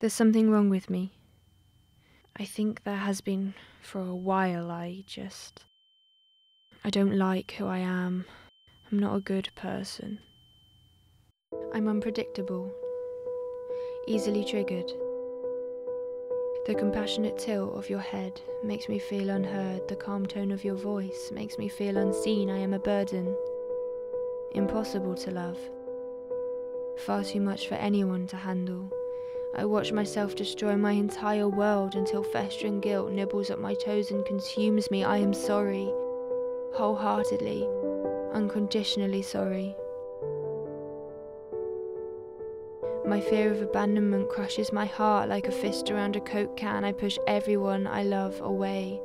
There's something wrong with me. I think there has been for a while. I just. I don't like who I am. I'm not a good person. I'm unpredictable, easily triggered. The compassionate tilt of your head makes me feel unheard. The calm tone of your voice makes me feel unseen. I am a burden. Impossible to love. Far too much for anyone to handle. I watch myself destroy my entire world until festering guilt nibbles at my toes and consumes me. I am sorry. Wholeheartedly, unconditionally sorry. My fear of abandonment crushes my heart like a fist around a Coke can. I push everyone I love away.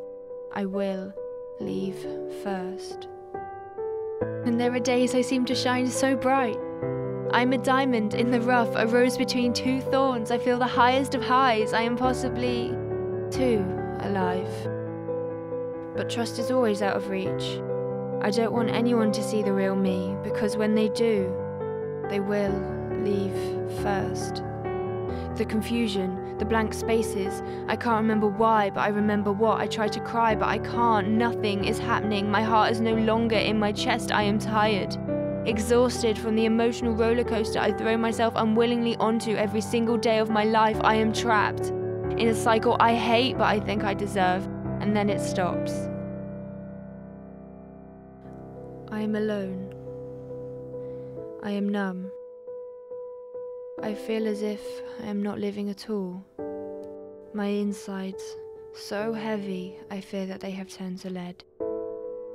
I will leave first. And there are days I seem to shine so bright. I'm a diamond in the rough, a rose between two thorns. I feel the highest of highs. I am possibly too alive. But trust is always out of reach. I don't want anyone to see the real me, because when they do, they will leave first. The confusion, the blank spaces. I can't remember why, but I remember what. I try to cry, but I can't. Nothing is happening. My heart is no longer in my chest. I am tired. Exhausted from the emotional roller coaster I throw myself unwillingly onto every single day of my life, I am trapped in a cycle I hate but I think I deserve, and then it stops. I am alone. I am numb. I feel as if I am not living at all. My insides, so heavy, I fear that they have turned to lead.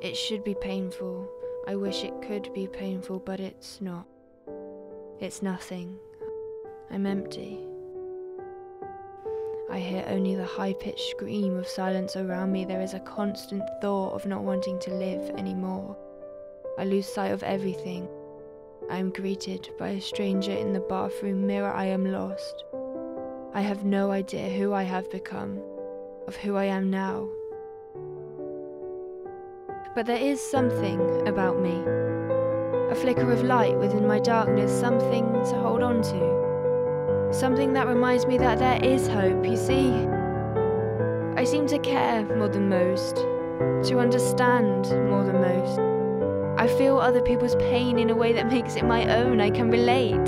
It should be painful. I wish it could be painful, but it's not. It's nothing. I'm empty. I hear only the high pitched scream of silence around me. There is a constant thought of not wanting to live anymore. I lose sight of everything. I am greeted by a stranger in the bathroom mirror. I am lost. I have no idea who I have become, of who I am now. But there is something about me, a flicker of light within my darkness, something to hold on to. Something that reminds me that there is hope, you see. I seem to care more than most, to understand more than most. I feel other people's pain in a way that makes it my own. I can relate.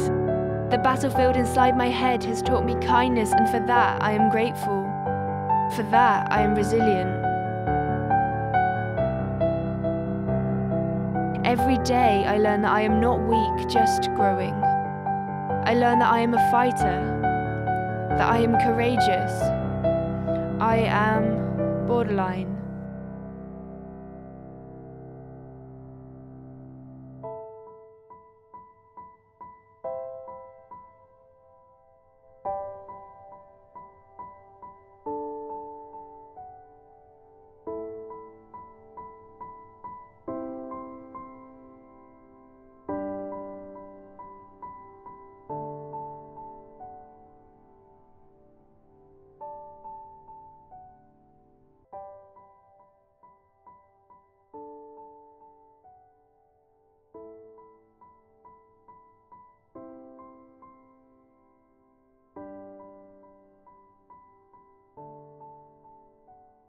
The battlefield inside my head has taught me kindness, and for that I am grateful. For that I am resilient. Every day I learn that I am not weak, just growing. I learn that I am a fighter, that I am courageous. I am borderline.